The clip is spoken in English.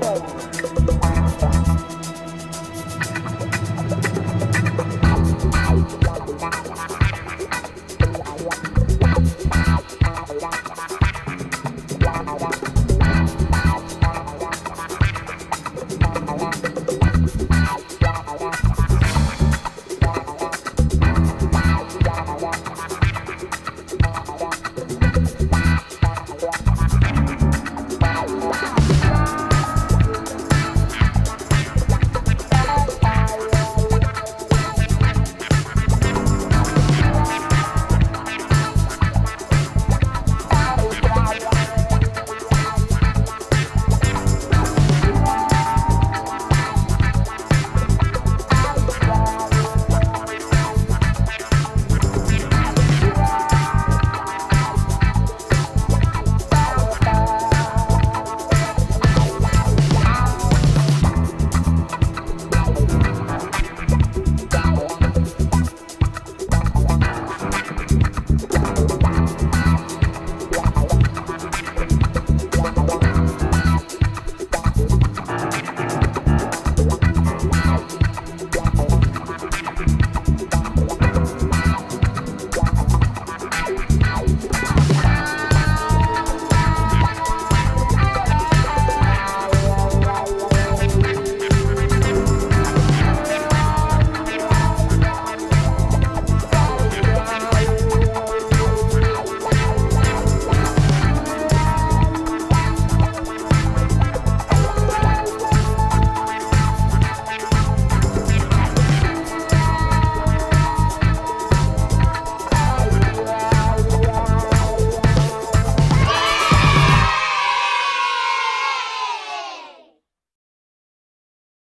Whoa.